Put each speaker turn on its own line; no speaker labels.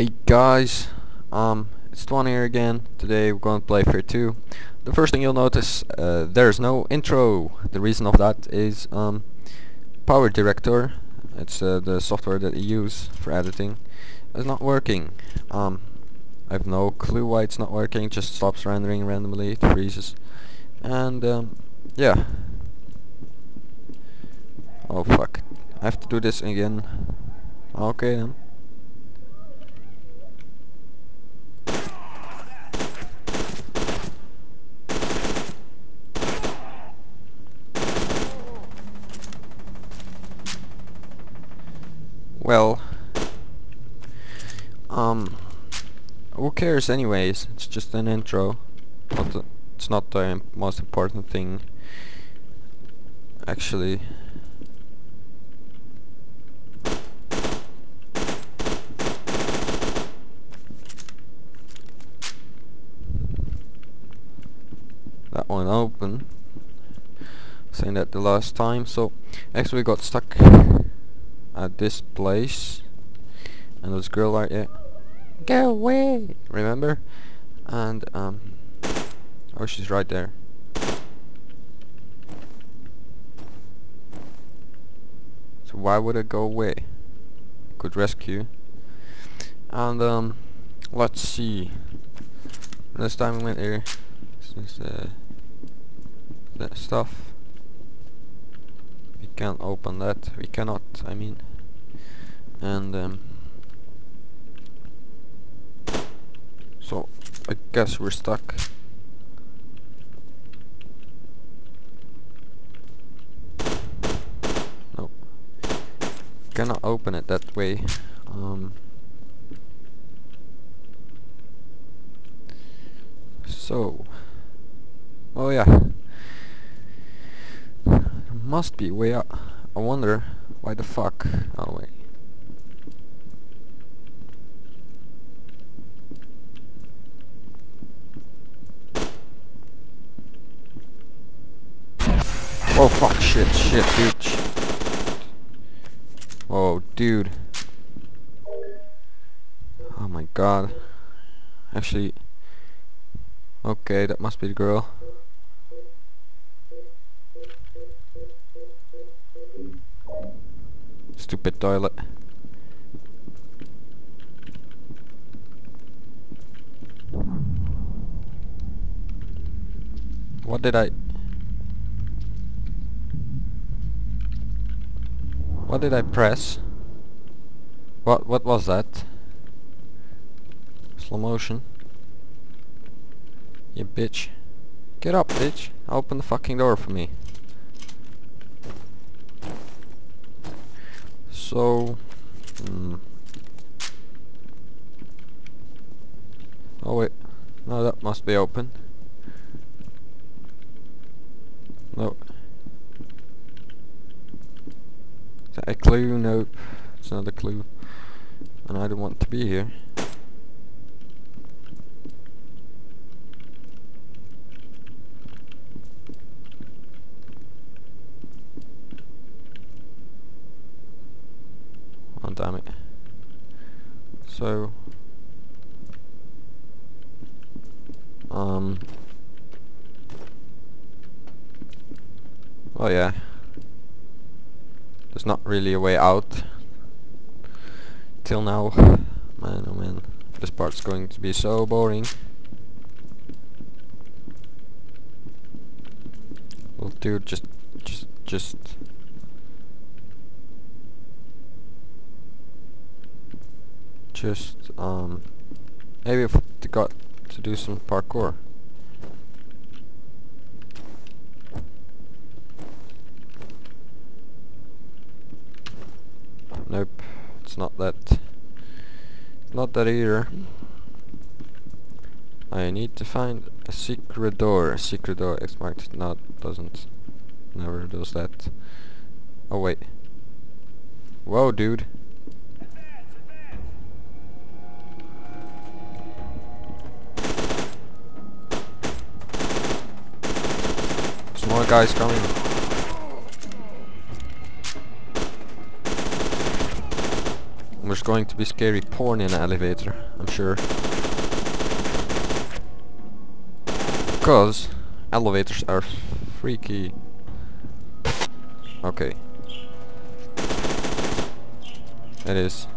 Hey guys, um, it's Twan here again. Today we're going to play Fear 2. The first thing you'll notice, uh, there's no intro. The reason of that is um, PowerDirector, it's uh, the software that you use for editing, is not working. Um, I have no clue why it's not working, it just stops rendering randomly, it freezes. And um, yeah. Oh fuck, I have to do this again. Okay then. Well, um, who cares anyways? It's just an intro. Not the, it's not the most important thing. Actually. That one open. Saying that the last time, so actually got stuck at this place. And those girl right here go away! Remember? And um oh she's right there. So why would it go away? Could rescue. And um let's see. Last time we went here this uh, that stuff. We can't open that. We cannot I mean and um, so I guess we're stuck. Nope. Cannot open it that way um, so oh yeah. There must be way up. I wonder why the fuck. Oh wait Oh fuck, shit, shit, dude. Oh, dude. Oh my god. Actually, okay, that must be the girl. Stupid toilet. What did I... What did I press? What what was that? Slow motion. You bitch. Get up, bitch. Open the fucking door for me. So... Hmm. Oh wait. No, that must be open. No. Is that a clue? Nope. It's not a clue. And I don't want to be here. Oh damn it. So um Oh yeah there's not really a way out. Till now man oh man this part's going to be so boring. Well dude just just just. Just um maybe if we got to do some parkour Nope, it's not that. Not that either. I need to find a secret door. A secret door. X marked. No, doesn't. Never does that. Oh wait. Whoa, dude. There's more guys coming. Going to be scary porn in an elevator, I'm sure. Because elevators are freaky. Okay. It is.